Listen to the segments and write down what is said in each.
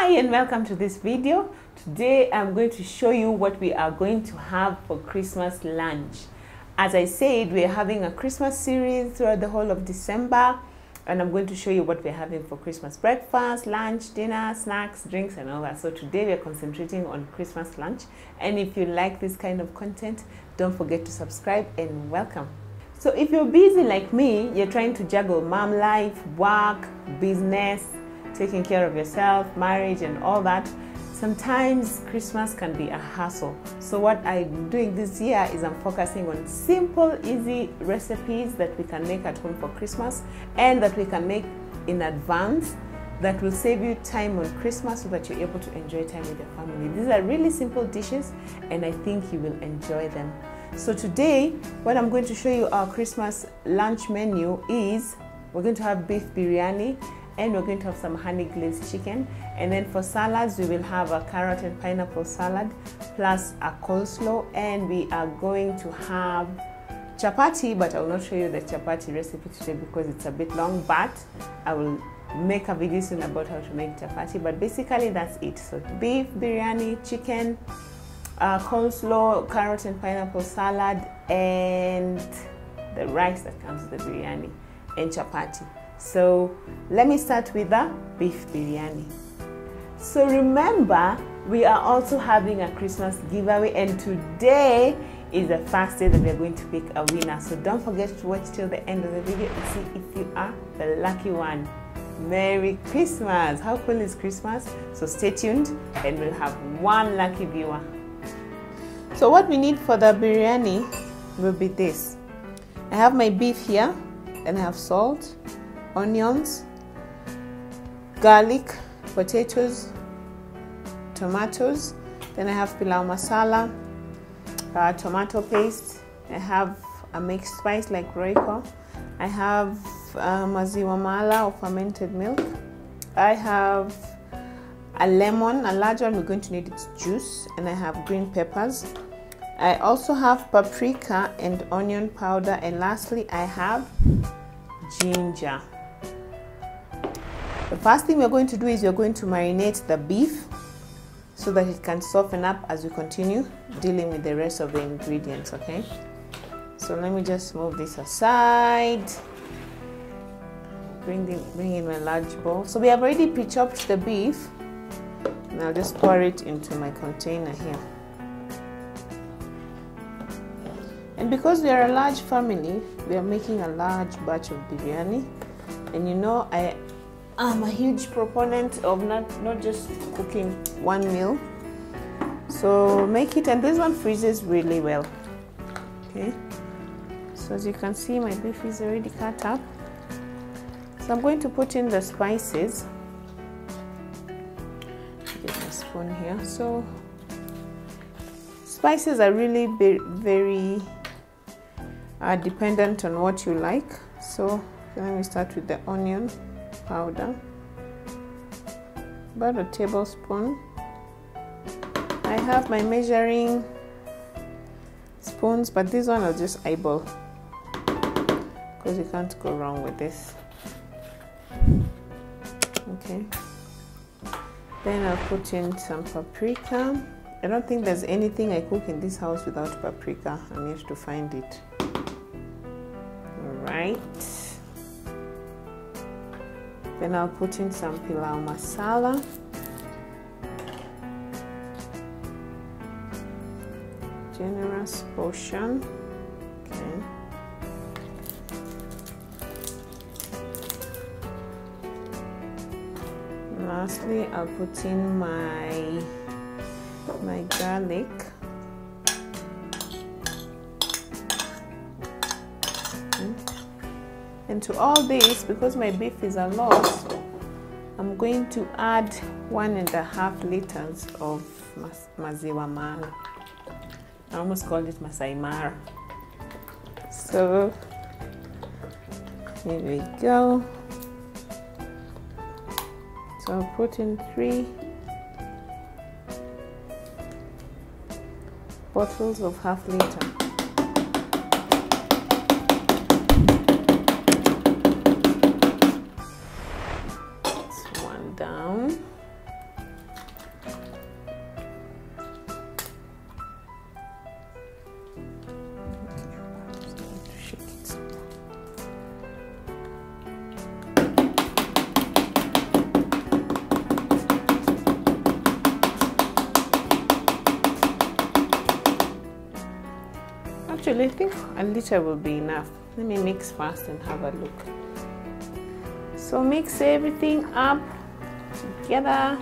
Hi and welcome to this video. Today I'm going to show you what we are going to have for Christmas lunch. As I said, we're having a Christmas series throughout the whole of December and I'm going to show you what we're having for Christmas breakfast, lunch, dinner, snacks, drinks and all that. So today we're concentrating on Christmas lunch and if you like this kind of content, don't forget to subscribe and welcome. So if you're busy like me, you're trying to juggle mom life, work, business, taking care of yourself, marriage, and all that, sometimes Christmas can be a hassle. So, what I'm doing this year is I'm focusing on simple, easy recipes that we can make at home for Christmas and that we can make in advance that will save you time on Christmas so that you're able to enjoy time with your family. These are really simple dishes, and I think you will enjoy them. So, today, what I'm going to show you our Christmas lunch menu is we're going to have beef biryani and we're going to have some honey glazed chicken. And then for salads we will have a carrot and pineapple salad plus a coleslaw. And we are going to have chapati but I will not show you the chapati recipe today because it's a bit long but I will make a video soon about how to make chapati. But basically that's it. So beef biryani chicken uh, coleslaw carrot and pineapple salad and the rice that comes with the biryani and chapati so let me start with the beef biryani. So remember, we are also having a Christmas giveaway and today is the first day that we are going to pick a winner. So don't forget to watch till the end of the video and see if you are the lucky one. Merry Christmas! How cool is Christmas? So stay tuned and we'll have one lucky viewer. So what we need for the biryani will be this. I have my beef here and I have salt, onions, garlic, potatoes, tomatoes. Then I have pilau masala, uh, tomato paste. I have a mixed spice like Royco. I have uh, maziwa mala or fermented milk. I have a lemon, a large one. We're going to need its juice, and I have green peppers. I also have paprika and onion powder, and lastly, I have ginger. The first thing we're going to do is we're going to marinate the beef so that it can soften up as we continue dealing with the rest of the ingredients, okay? So let me just move this aside. Bring, the, bring in my large bowl. So we have already pre-chopped the beef. And I'll just pour it into my container here. And because we are a large family, we are making a large batch of biryani. And you know, I I'm a huge proponent of not, not just cooking one meal. So make it, and this one freezes really well. Okay. So as you can see, my beef is already cut up. So I'm going to put in the spices. Get my spoon here. So spices are really very, uh, dependent on what you like. So let me start with the onion powder about a tablespoon. I have my measuring spoons but this one I'll just eyeball because you can't go wrong with this. Okay. Then I'll put in some paprika. I don't think there's anything I cook in this house without paprika. I need to find it. All right then I'll put in some pilau masala. Generous portion. Okay. Lastly, I'll put in my my garlic. And to all this, because my beef is a lot, I'm going to add one and a half liters of maziwa mala. I almost called it Masai Mara. So here we go. So I'll put in three bottles of half liter. Liter will be enough. Let me mix fast and have a look. So mix everything up together.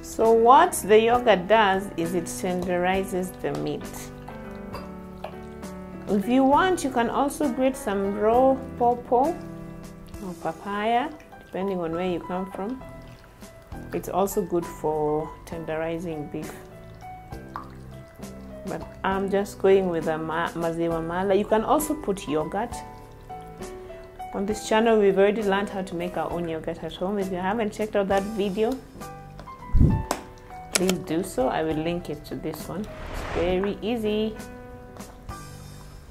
So what the yogurt does is it tenderizes the meat. If you want, you can also grate some raw or papaya, depending on where you come from. It's also good for tenderizing beef. But I'm just going with a ma maziwa mala. You can also put yogurt. On this channel, we've already learned how to make our own yogurt at home. If you haven't checked out that video, please do so. I will link it to this one. It's very easy.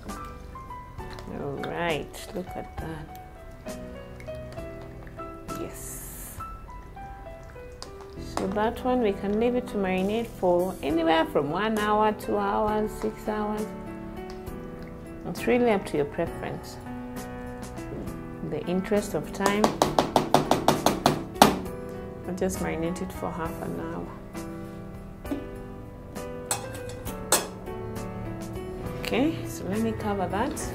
All right, look at that. So that one we can leave it to marinate for anywhere from one hour, two hours, six hours. It's really up to your preference. The interest of time, I'll just marinate it for half an hour. Okay, so let me cover that.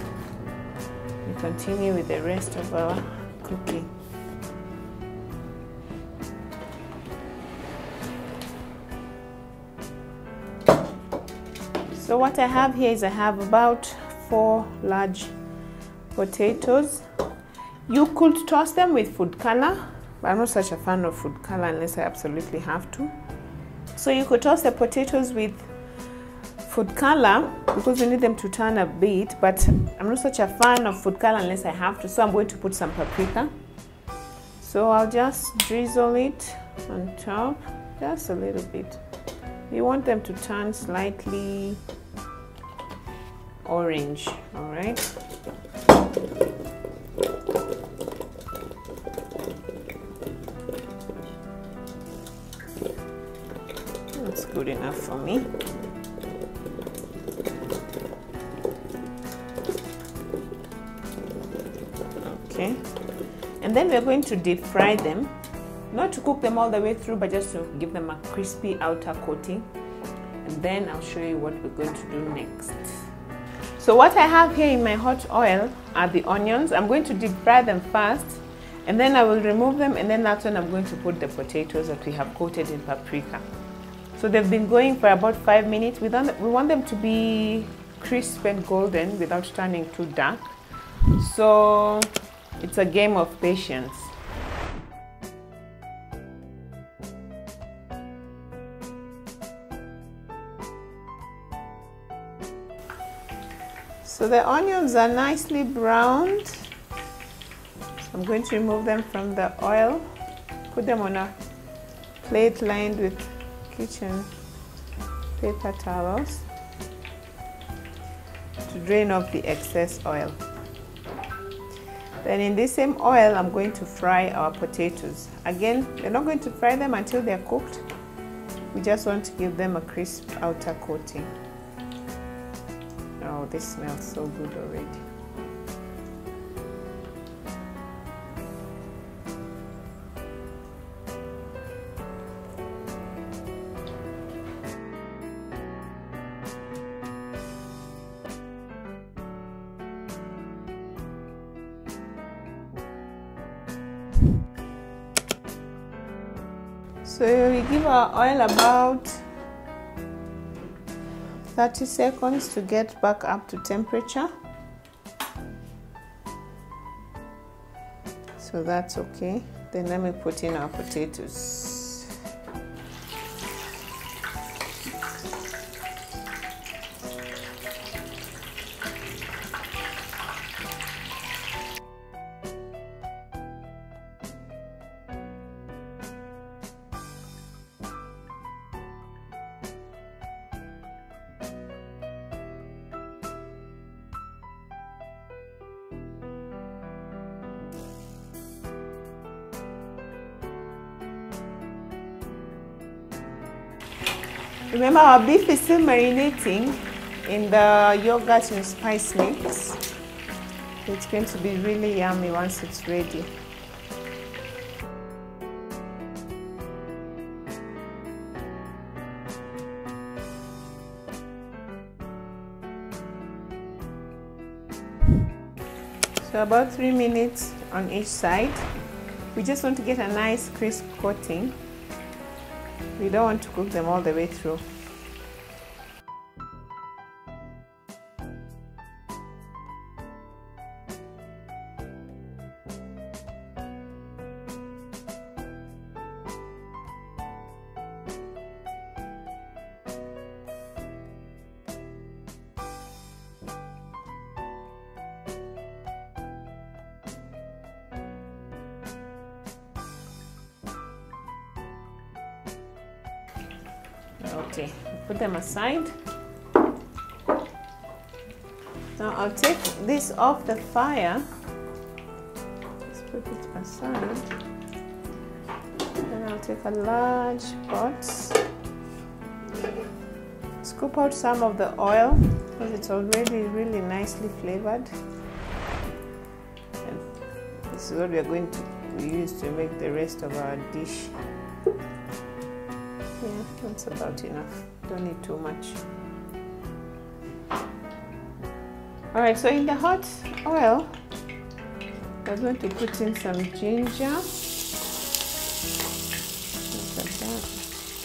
We continue with the rest of our cooking. So what I have here is I have about four large potatoes. You could toss them with food color, but I'm not such a fan of food color unless I absolutely have to. So you could toss the potatoes with food color because we need them to turn a bit but I'm not such a fan of food color unless I have to so I'm going to put some paprika so I'll just drizzle it on top just a little bit you want them to turn slightly orange all right that's good enough for me. Okay. And then we're going to deep fry them. Not to cook them all the way through but just to give them a crispy outer coating. And then I'll show you what we're going to do next so what I have here in my hot oil are the onions. I'm going to deep fry them first and then I will remove them and then that's when I'm going to put the potatoes that we have coated in paprika. So they've been going for about five minutes. We, don't, we want them to be crisp and golden without turning too dark. So it's a game of patience. So the onions are nicely browned. So I'm going to remove them from the oil, put them on a plate lined with kitchen paper towels to drain off the excess oil. Then in this same oil, I'm going to fry our potatoes. Again, we're not going to fry them until they're cooked. We just want to give them a crisp outer coating. Oh, this smells so good already. So we give our oil about 30 seconds to get back up to temperature. So that's okay. Then let me put in our potatoes. Remember our beef is still marinating in the yogurt and spice mix. It's going to be really yummy once it's ready. So about three minutes on each side. We just want to get a nice crisp coating we don't want to cook them all the way through. Off the fire. Let's put it aside. Then I'll take a large pot. Scoop out some of the oil because it's already really nicely flavored. And this is what we are going to use to make the rest of our dish. Yeah, that's about enough. Don't need too much. All right, so in the hot oil, we're going to put in some ginger. Look at that,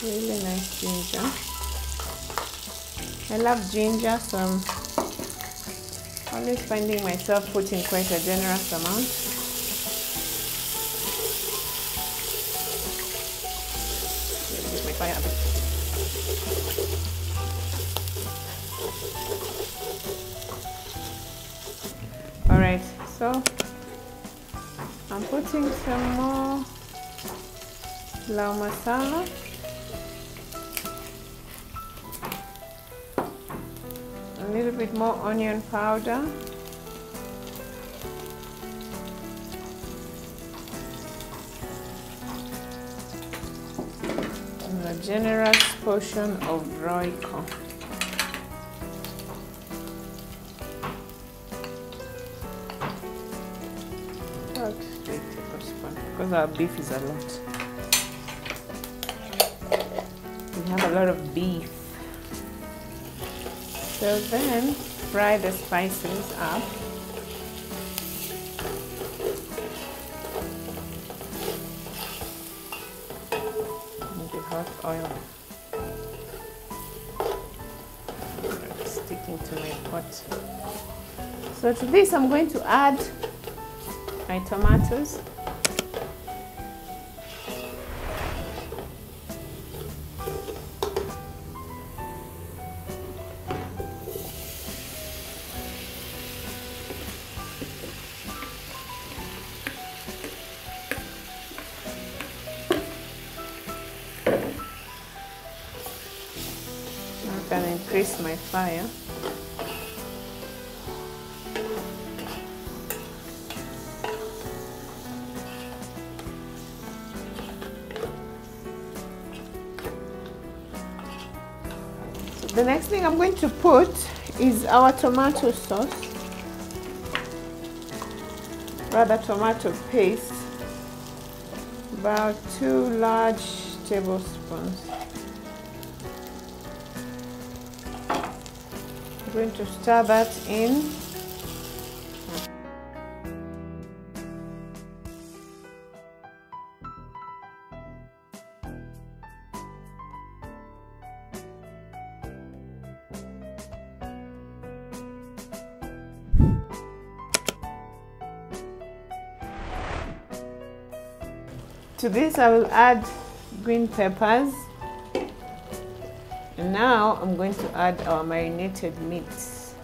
really nice ginger. I love ginger, so I'm always finding myself putting quite a generous amount. Some more lau masala. A little bit more onion powder. And a generous portion of Royco. Our uh, beef is a lot. We have a lot of beef. So then fry the spices up. hot oil. Sticking to my pot. So to this I'm going to add my tomatoes. Fire. So the next thing I'm going to put is our tomato sauce, rather tomato paste, about two large tablespoons. Going to stir that in. To this I will add green peppers now I'm going to add our marinated meats.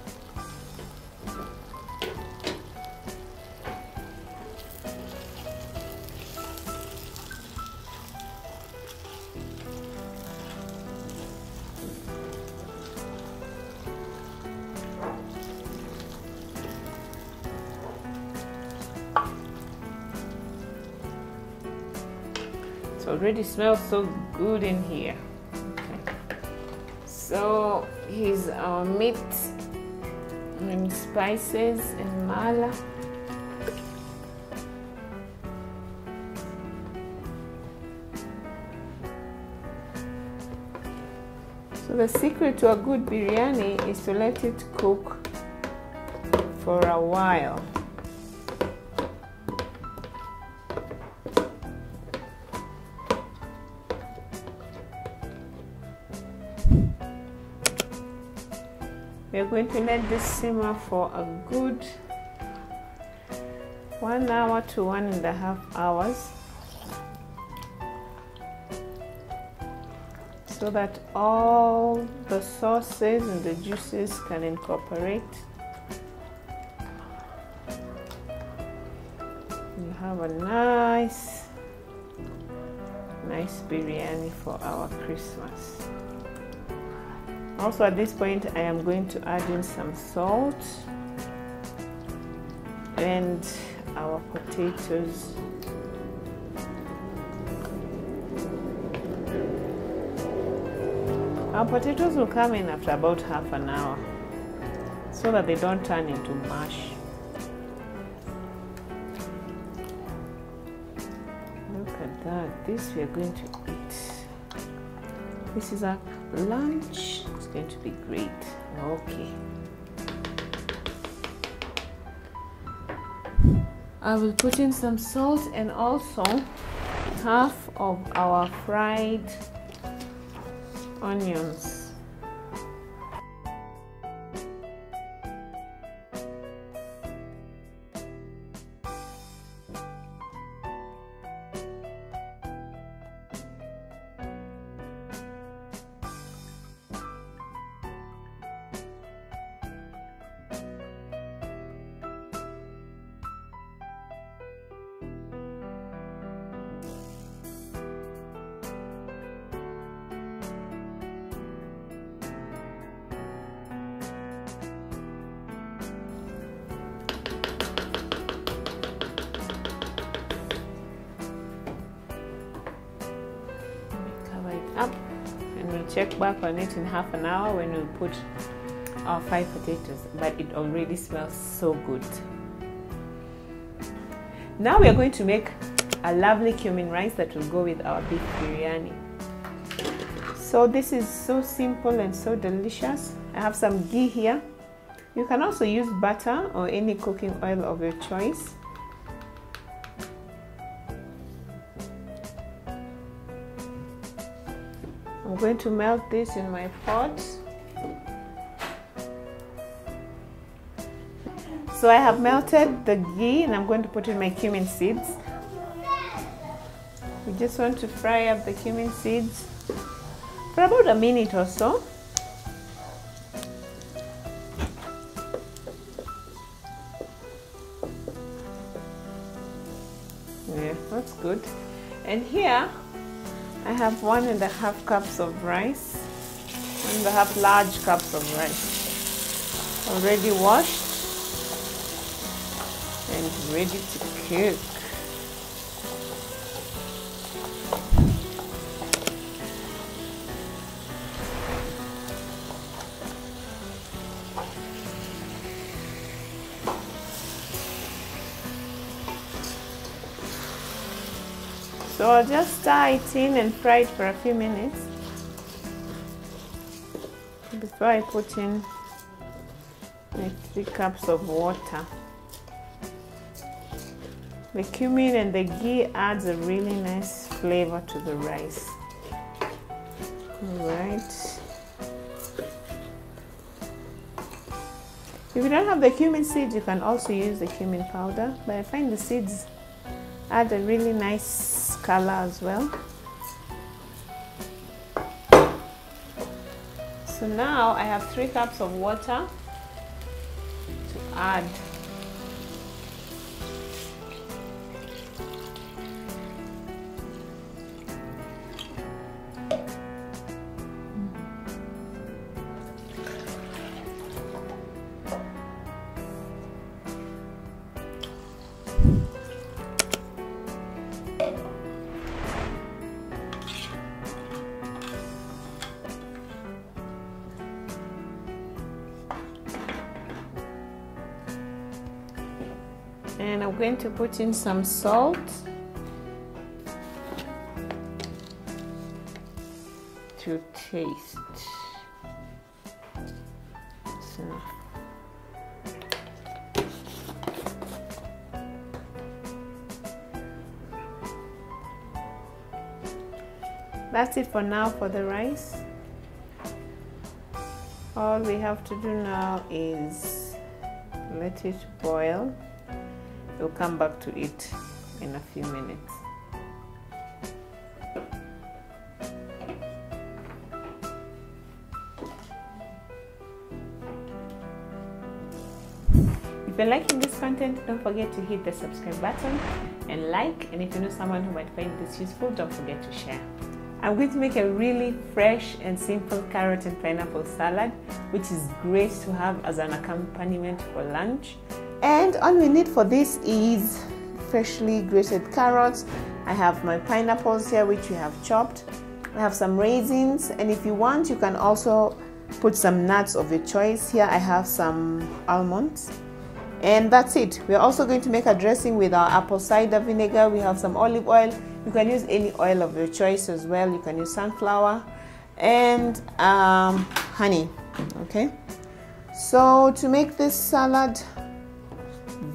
It already smells so good in here. So here's our um, meat and spices and mala. So the secret to a good biryani is to let it cook for a while. We let this simmer for a good one hour to one and a half hours so that all the sauces and the juices can incorporate. You have a nice, nice biryani for our Christmas. Also at this point I am going to add in some salt and our potatoes. Our potatoes will come in after about half an hour so that they don't turn into mush. Look at that. This we are going to eat. This is our lunch. Going to be great. Okay. I will put in some salt and also half of our fried onions. Half an hour when we put our five potatoes but it already smells so good. Now we are going to make a lovely cumin rice that will go with our beef biryani. So this is so simple and so delicious. I have some ghee here. You can also use butter or any cooking oil of your choice going to melt this in my pot. So I have melted the ghee and I'm going to put in my cumin seeds. We just want to fry up the cumin seeds for about a minute or so. Yeah, that's good. And here I have one and a half cups of rice, one and a half large cups of rice, already washed and ready to cook. I'll just stir it in and fry it for a few minutes before I put in my three cups of water. The cumin and the ghee adds a really nice flavor to the rice. Alright. If you don't have the cumin seeds, you can also use the cumin powder, but I find the seeds add a really nice color as well. So now I have three cups of water to add put in some salt to taste. So. That's it for now for the rice. all we have to do now is let it boil we'll come back to it in a few minutes If you're liking this content, don't forget to hit the subscribe button and like. And if you know someone who might find this useful, don't forget to share. I'm going to make a really fresh and simple carrot and pineapple salad, which is great to have as an accompaniment for lunch. And all we need for this is freshly grated carrots. I have my pineapples here, which we have chopped. I have some raisins, and if you want, you can also put some nuts of your choice. Here I have some almonds and that's it we're also going to make a dressing with our apple cider vinegar we have some olive oil you can use any oil of your choice as well you can use sunflower and um, honey okay so to make this salad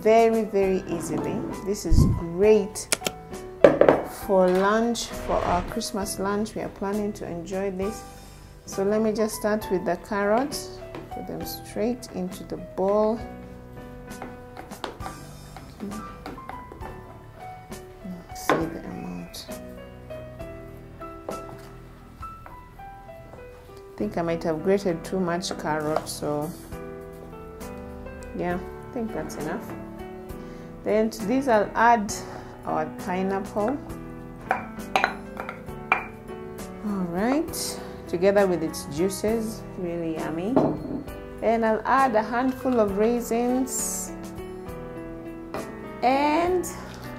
very very easily. This is great for lunch for our christmas lunch. We are planning to enjoy this. So let me just start with the carrots. Put them straight into the bowl. See the amount. I think I might have grated too much carrot, so yeah, I think that's enough. Then to this I'll add our pineapple. Alright, together with its juices, really yummy. And I'll add a handful of raisins and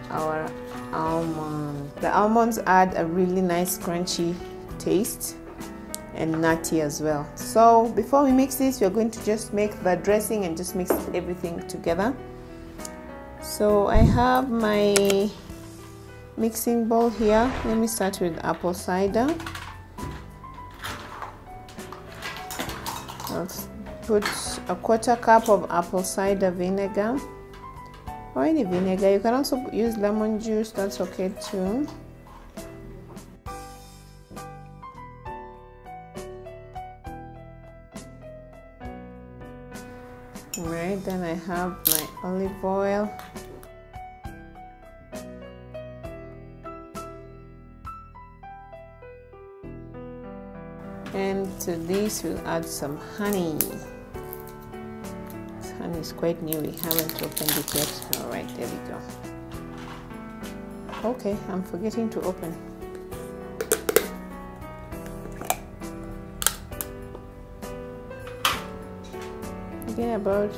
our almond. The almonds add a really nice crunchy taste and nutty as well. So before we mix this, we're going to just make the dressing and just mix everything together. So I have my mixing bowl here. Let me start with apple cider. I'll put a quarter cup of apple cider vinegar. Or any vinegar. You can also use lemon juice. That's okay too. Right then I have my olive oil to this we'll add some honey. Honey is quite new. We haven't opened it yet. All right there we go. Okay i'm forgetting to open. About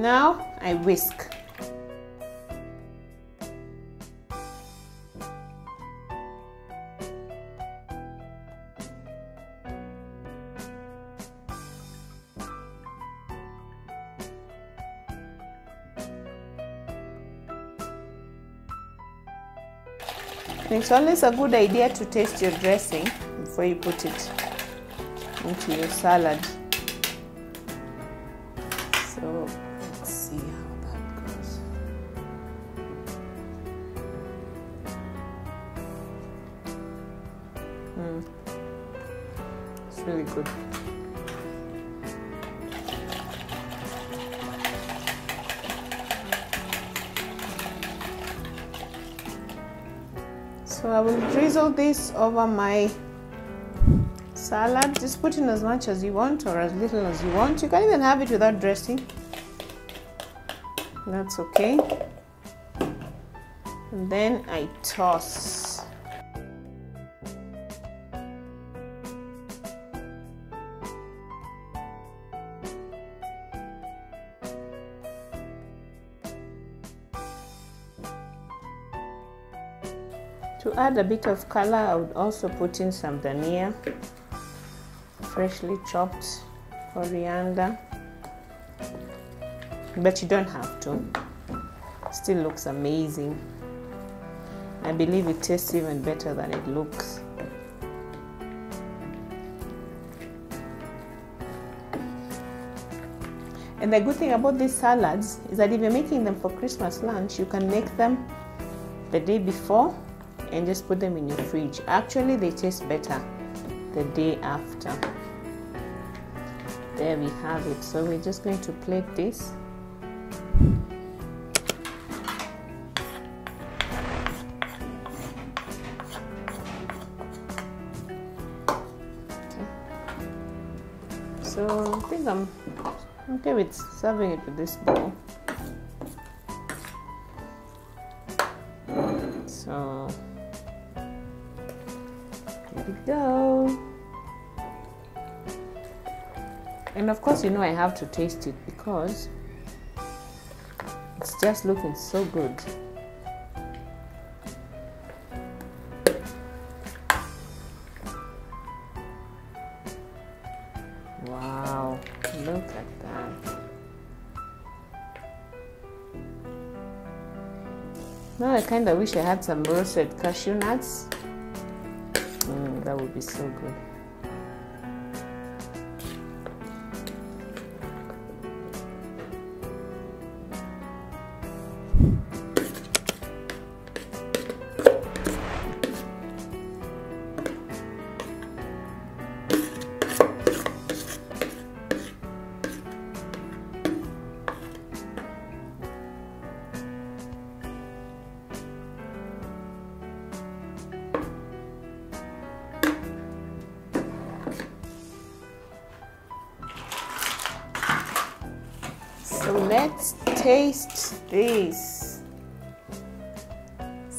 Now I whisk. It's always a good idea to taste your dressing before you put it into your salad. This over my salad. Just put in as much as you want or as little as you want. You can even have it without dressing. That's okay. And then I toss. Add a bit of color, I would also put in some dhania. freshly chopped coriander. But you don't have to. Still looks amazing. I believe it tastes even better than it looks. And the good thing about these salads is that if you're making them for Christmas lunch, you can make them the day before and just put them in your fridge. Actually, they taste better the day after. There we have it. So we're just going to plate this. So I think I'm okay with serving it with this bowl. And of course, you know I have to taste it because it's just looking so good. Wow, look at that. Now I kind of wish I had some roasted cashew nuts. Mm, that would be so good.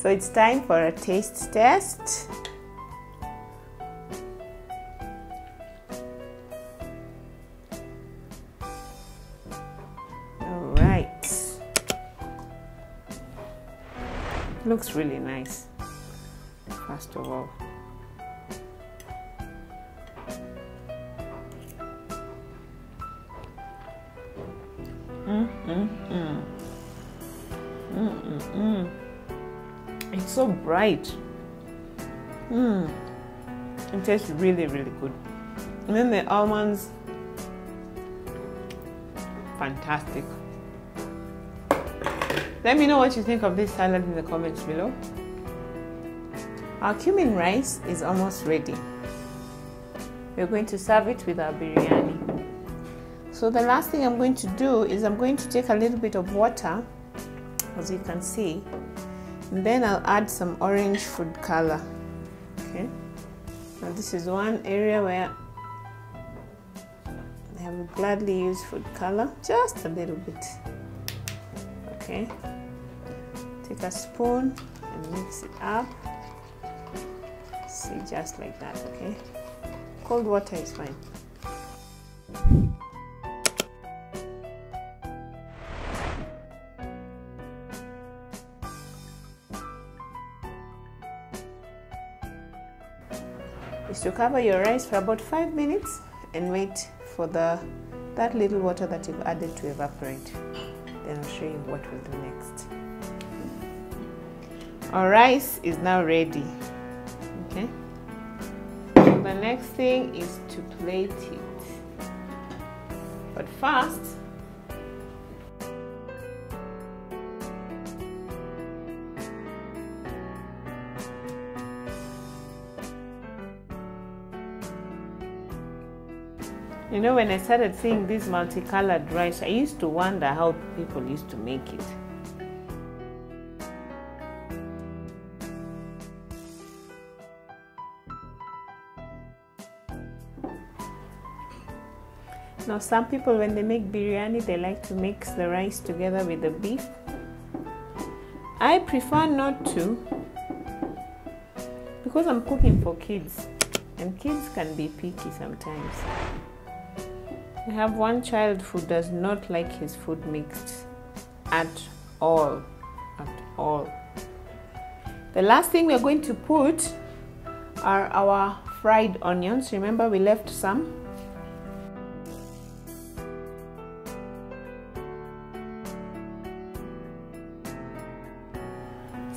So it's time for a taste test. All right. Looks really nice. First of all. It's so bright. Mm. It tastes really, really good. And then the almonds, fantastic. Let me know what you think of this salad in the comments below. Our cumin rice is almost ready. We're going to serve it with our biryani. So the last thing I'm going to do is I'm going to take a little bit of water, as you can see, and then I'll add some orange food color. Okay. Now this is one area where I have gladly use food color, just a little bit. Okay. Take a spoon and mix it up. See, just like that. Okay. Cold water is fine. To cover your rice for about five minutes and wait for the that little water that you've added to evaporate. Then I'll show you what we'll do next. Our rice is now ready. Okay. The next thing is to plate it. But first, You know, when I started seeing this multicolored rice, I used to wonder how people used to make it. Now, some people, when they make biryani, they like to mix the rice together with the beef. I prefer not to because I'm cooking for kids, and kids can be picky sometimes. I have one child who does not like his food mixed at all. At all. The last thing we're going to put are our fried onions. Remember, we left some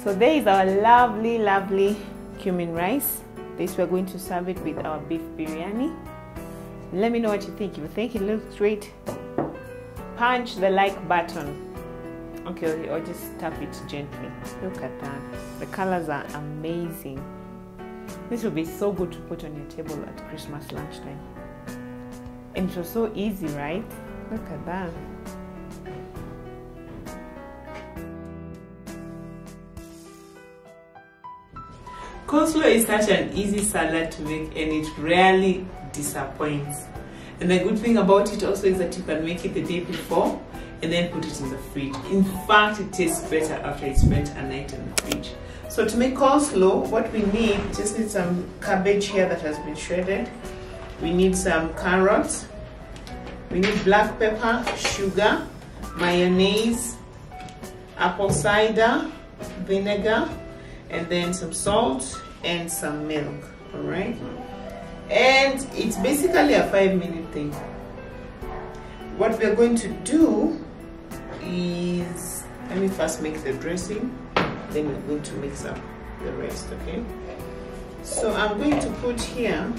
So there is our lovely, lovely cumin rice. This we're going to serve it with our beef biryani. Let me know what you think. You think it looks great, punch the like button. Okay, or just tap it gently. Look at that. The colors are amazing. This will be so good to put on your table at Christmas lunchtime. And it was so easy, right? Look at that. Coleslaw is such an easy salad to make and it rarely disappoints. And the good thing about it also is that you can make it the day before and then put it in the fridge. In fact, it tastes better after it's spent a night in the fridge. So to make coleslaw, what we need, just need some cabbage here that has been shredded. We need some carrots. We need black pepper, sugar, mayonnaise, apple cider, vinegar, and then some salt and some milk, all right? And it's basically a five minute thing. What we're going to do is, let me first make the dressing, then we're going to mix up the rest, okay? So I'm going to put here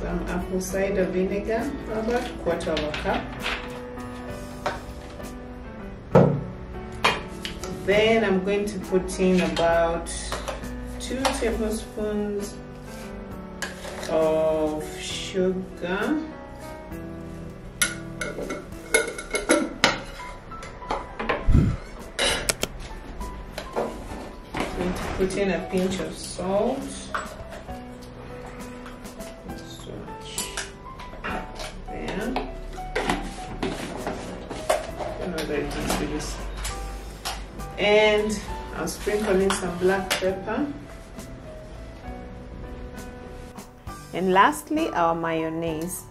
some apple cider vinegar, about quarter of a cup. Then I'm going to put in about two tablespoons of sugar. put in a pinch of salt. And I'll sprinkle in some black pepper and lastly our mayonnaise.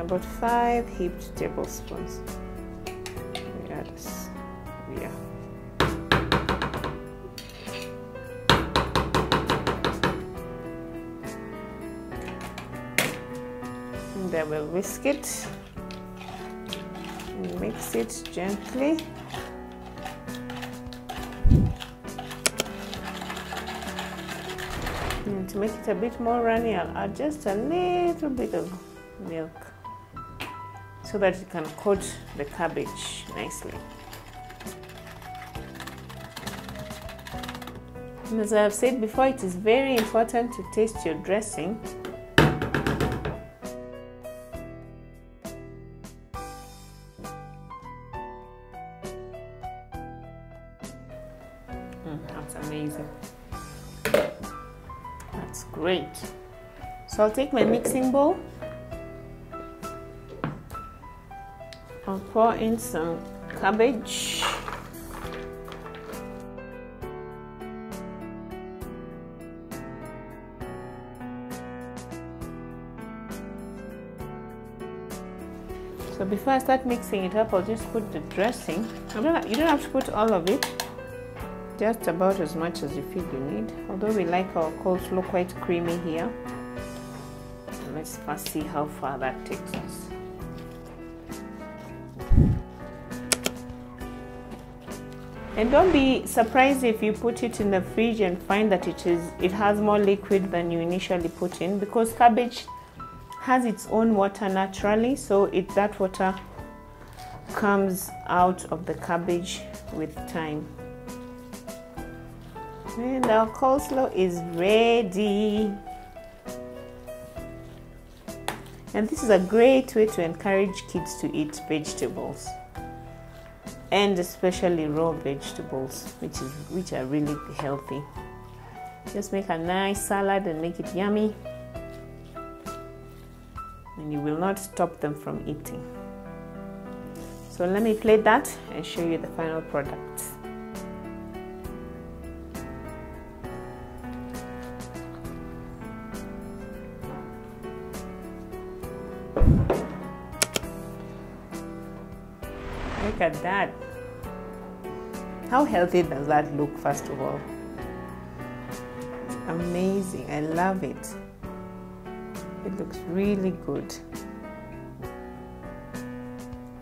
About five heaped tablespoons whisk it. Mix it gently. And to make it a bit more runny I'll add just a little bit of milk so that it can coat the cabbage nicely. And as I have said before, it is very important to taste your dressing. So I'll take my mixing bowl. I'll pour in some cabbage. So before I start mixing it up, I'll just put the dressing. You don't have to put all of it, just about as much as you feel you need. Although we like our coleslaw quite creamy here. Let's first see how far that takes us. And don't be surprised if you put it in the fridge and find that it is it has more liquid than you initially put in because cabbage has its own water naturally so it that water comes out of the cabbage with time and our coleslaw is ready and this is a great way to encourage kids to eat vegetables and especially raw vegetables which is which are really healthy just make a nice salad and make it yummy and you will not stop them from eating. So let me plate that and show you the final product. At that. How healthy does that look, first of all? amazing. I love it. It looks really good.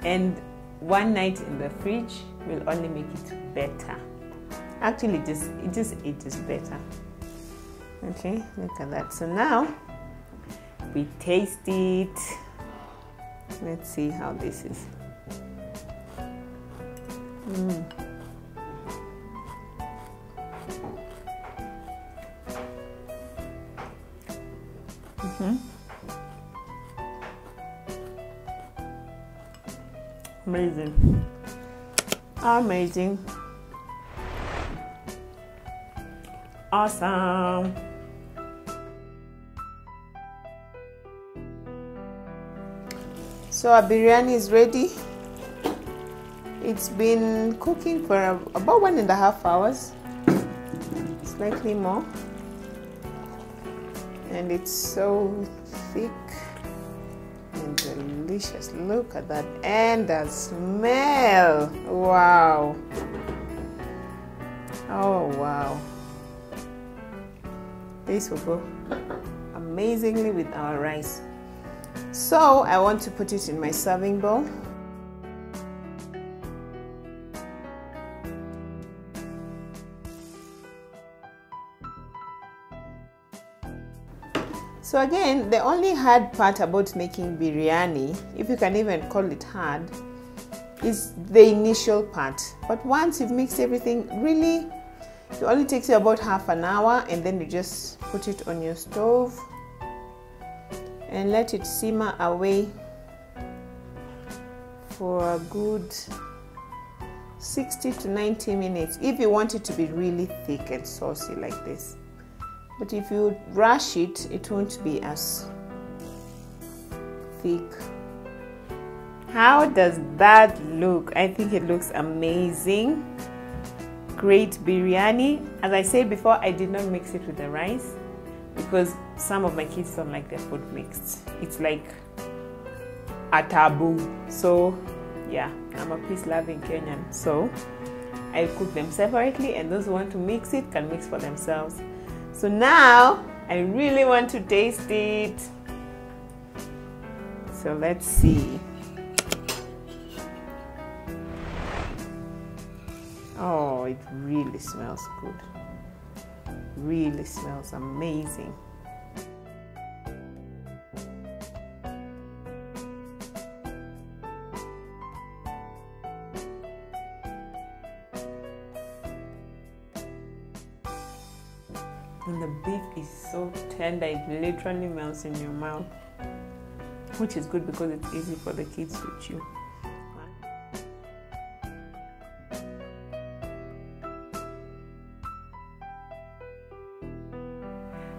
And one night in the fridge will only make it better. Actually, just it just it is better. Okay, look at that. So now we taste it. Let's see how this is. Amazing. Amazing. Awesome. So our biryani is ready. It's been cooking for about one and a half hours, slightly more. And it's so thick and delicious. Look at that. And the smell. Wow. Oh wow. This will go amazingly with our rice. So I want to put it in my serving bowl So again, the only hard part about making biryani, if you can even call it hard, is the initial part. But once you've mixed everything, really, it only takes you about half an hour and then you just put it on your stove and let it simmer away for a good 60 to 90 minutes if you want it to be really thick and saucy like this but if you rush it it won't be as thick. How does that look? I think it looks amazing. Great biryani. As i said before i did not mix it with the rice because some of my kids don't like their food mixed. It's like a taboo. So yeah i'm a peace loving kenyan. So i cook them separately and those who want to mix it can mix for themselves so now I really want to taste it. So let's see. Oh, it really smells good. Really smells amazing. So tender it literally melts in your mouth which is good because it's easy for the kids to chew.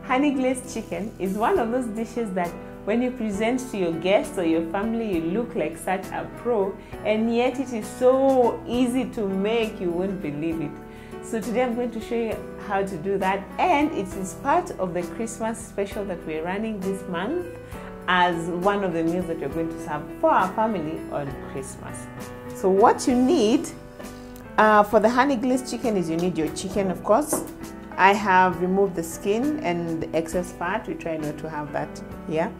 Honey glazed chicken is one of those dishes that when you present to your guests or your family you look like such a pro and yet it is so easy to make you won't believe it so today I'm going to show you how to do that and it is part of the Christmas special that we're running this month as one of the meals that we're going to serve for our family on Christmas. So what you need uh, for the honey glazed chicken is you need your chicken of course. I have removed the skin and the excess fat. We try not to have that here.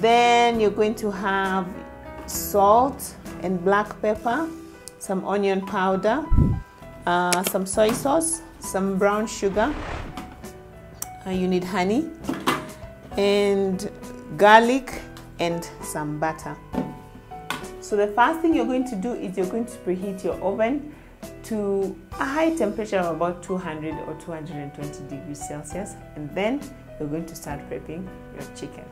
Then you're going to have salt and black pepper, some onion powder, uh, some soy sauce, some brown sugar, uh, you need honey, and garlic and some butter. So the first thing you're going to do is you're going to preheat your oven to a high temperature of about 200 or 220 degrees Celsius and then you're going to start prepping your chicken.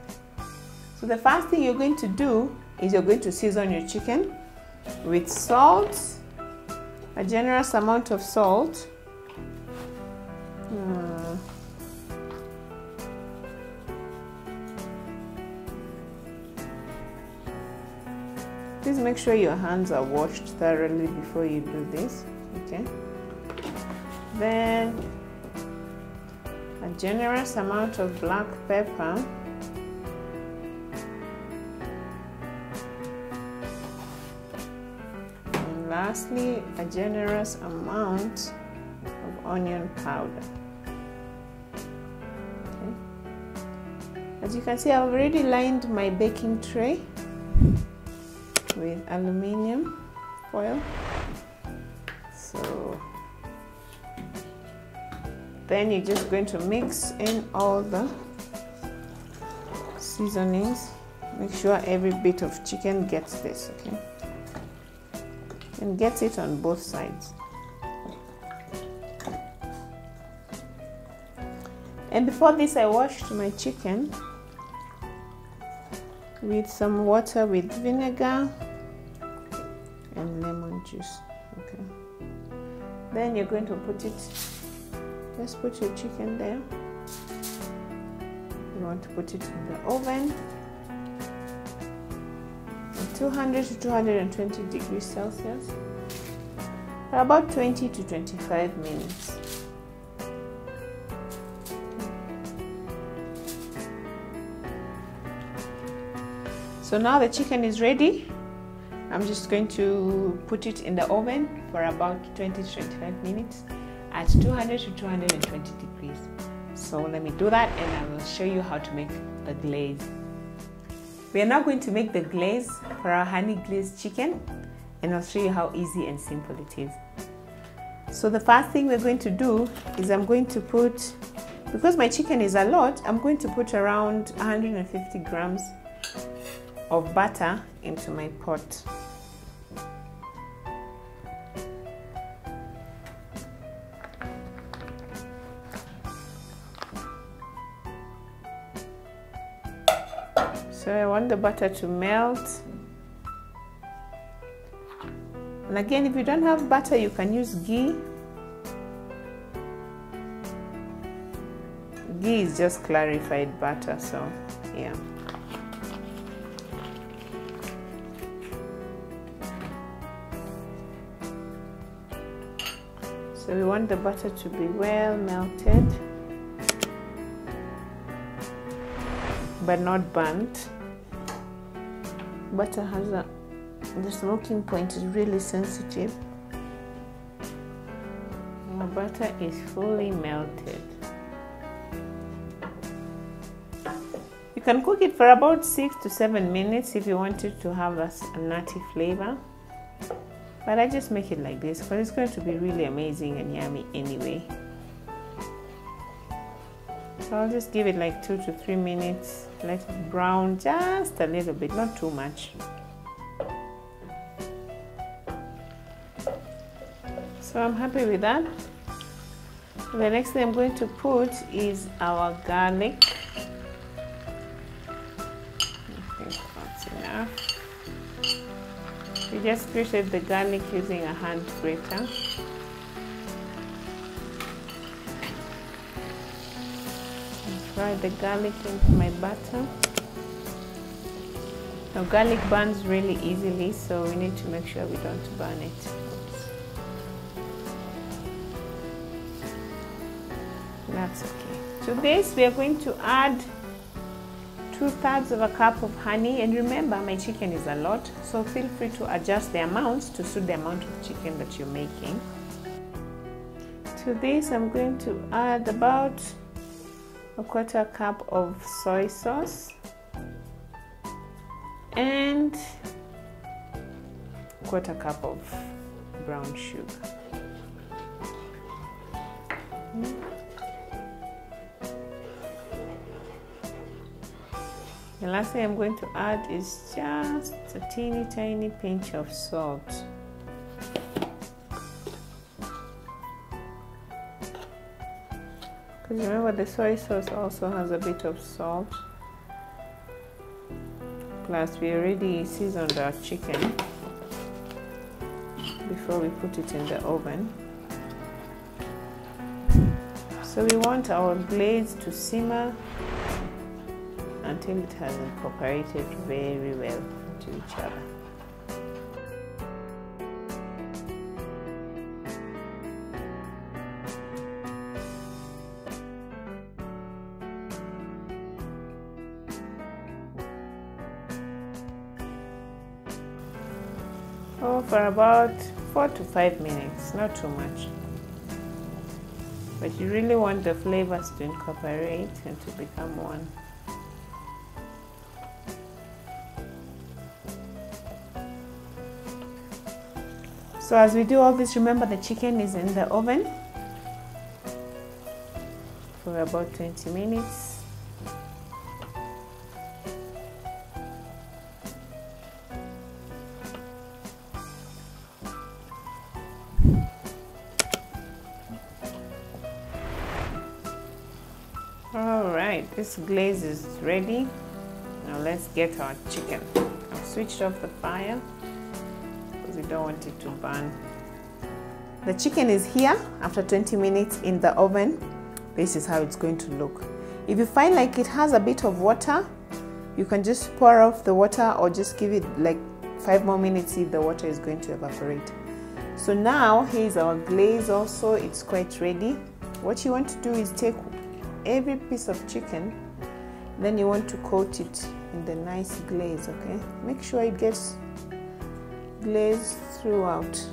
So the first thing you're going to do is you're going to season your chicken with salt, a generous amount of salt. Hmm. Please make sure your hands are washed thoroughly before you do this. Okay. Then a generous amount of black pepper. Lastly, a generous amount of onion powder. As you can see, I've already lined my baking tray with aluminium foil. So then you're just going to mix in all the seasonings make sure every bit of chicken gets this okay and get it on both sides. And before this I washed my chicken with some water with vinegar and lemon juice okay. Then you're going to put it just put your chicken there. You want to put it in the oven 200 to 220 degrees Celsius for about 20 to 25 minutes. So now the chicken is ready. I'm just going to put it in the oven for about 20 to 25 minutes at 200 to 220 degrees. So let me do that and I will show you how to make the glaze. We are now going to make the glaze for our honey glazed chicken and I'll show you how easy and simple it is. So the first thing we're going to do is I'm going to put, because my chicken is a lot, I'm going to put around 150 grams of butter into my pot. Want the butter to melt. And again, if you don't have butter, you can use ghee. Ghee is just clarified butter, so yeah. So we want the butter to be well melted, but not burnt butter has a the smoking point is really sensitive. My butter is fully melted. You can cook it for about six to seven minutes if you want it to have a, a nutty flavor. But I just make it like this because it's going to be really amazing and yummy anyway so I'll just give it like two to three minutes. Let it brown just a little bit not too much. So I'm happy with that. The next thing I'm going to put is our garlic. I think that's enough. We just grated the garlic using a hand grater fry the garlic into my butter. Now garlic burns really easily so we need to make sure we don't burn it. That's okay. To this we are going to add two thirds of a cup of honey and remember my chicken is a lot so feel free to adjust the amounts to suit the amount of chicken that you're making. To this I'm going to add about a quarter cup of soy sauce and a quarter cup of brown sugar. The last thing I'm going to add is just a teeny tiny pinch of salt. Remember the soy sauce also has a bit of salt. Plus we already seasoned our chicken before we put it in the oven. So we want our glaze to simmer until it has incorporated very well into each other. Oh, for about four to five minutes, not too much. But you really want the flavors to incorporate and to become one. So as we do all this, remember the chicken is in the oven for about 20 minutes. This glaze is ready. Now let's get our chicken. I've switched off the fire because we don't want it to burn. The chicken is here after 20 minutes in the oven. This is how it's going to look. If you find like it has a bit of water, you can just pour off the water or just give it like five more minutes if the water is going to evaporate. So now here's our glaze also, it's quite ready. What you want to do is take every piece of chicken, then you want to coat it in the nice glaze, okay? Make sure it gets glazed throughout.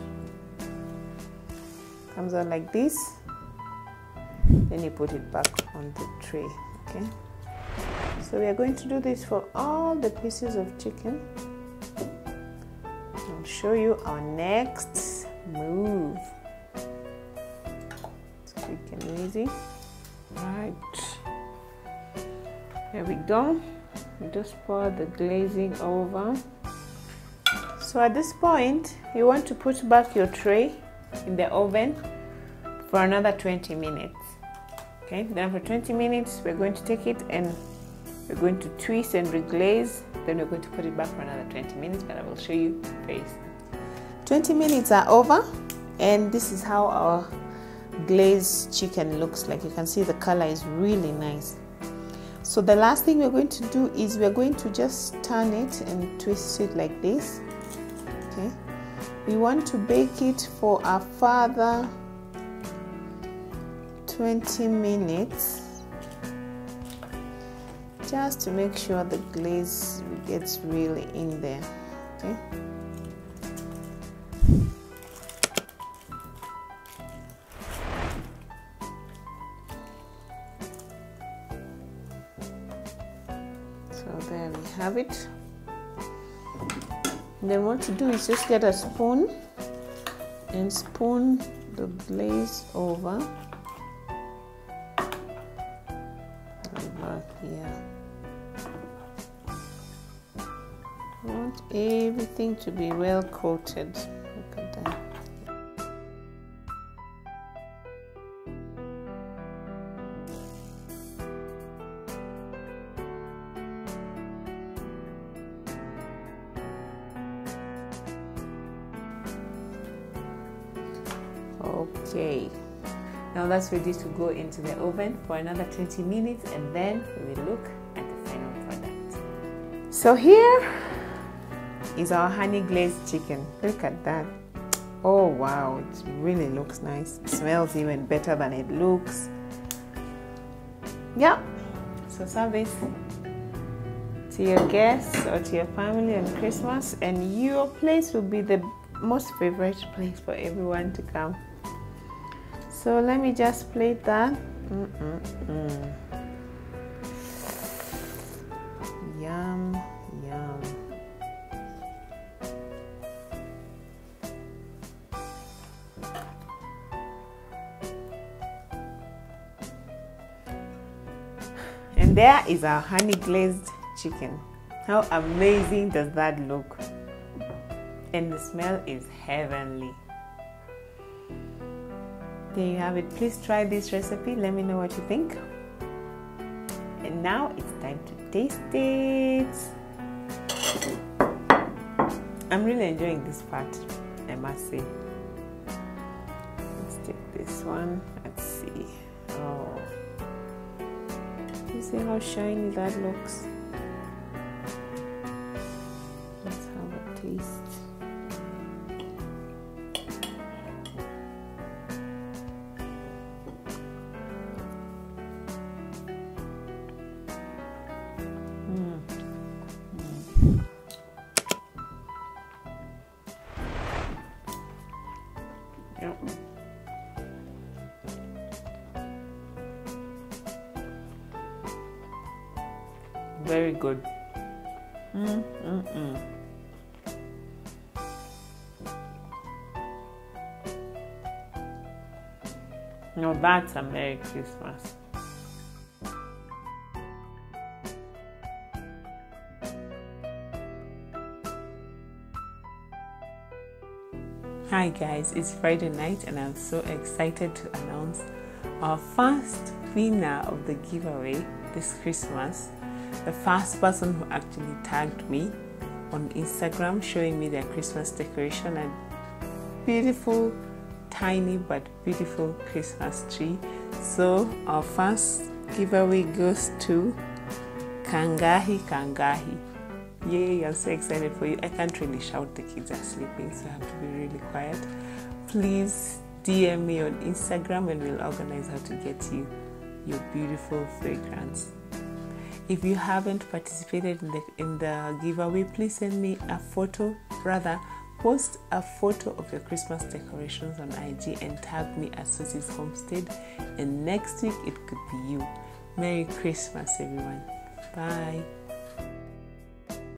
Comes out like this. Then you put it back on the tray okay? So we are going to do this for all the pieces of chicken. I'll show you our next move. It's quick and easy right there we go we just pour the glazing over so at this point, you want to put back your tray in the oven for another 20 minutes. Okay, then for 20 minutes, we're going to take it and we're going to twist and reglaze. Then we're going to put it back for another 20 minutes, but I will show you first. 20 minutes are over, and this is how our glazed chicken looks like. You can see the color is really nice. So the last thing we're going to do is we're going to just turn it and twist it like this okay we want to bake it for a further 20 minutes just to make sure the glaze gets really in there okay then what to do is just get a spoon and spoon the glaze over. Over here. I want everything to be well coated okay. Now that's ready to go into the oven for another 20 minutes and then we will look at the final product. So here is our honey glazed chicken. Look at that. Oh wow. It really looks nice. It smells even better than it looks. Yeah. So this to your guests or to your family on christmas and your place will be the most favorite place for everyone to come so let me just plate that. Mm -mm -mm. Yum, yum. And there is our honey glazed chicken. How amazing does that look? And the smell is heavenly. There you have it. Please try this recipe. Let me know what you think. And now it's time to taste it. I'm really enjoying this part, I must say. Let's take this one. Let's see. Oh, you see how shiny that looks? Good. Mm, mm, mm. No, that's a Merry Christmas. Hi guys, it's Friday night and I'm so excited to announce our first winner of the giveaway this Christmas. The first person who actually tagged me on Instagram showing me their Christmas decoration and beautiful tiny but beautiful Christmas tree. So our first giveaway goes to Kangahi Kangahi. Yay, I'm so excited for you. I can't really shout, the kids are sleeping, so I have to be really quiet. Please DM me on Instagram and we'll organize how to get you your beautiful fragrance. If you haven't participated in the, in the giveaway, please send me a photo, rather, post a photo of your Christmas decorations on IG and tag me at Suzy's Homestead. And next week it could be you. Merry Christmas, everyone. Bye.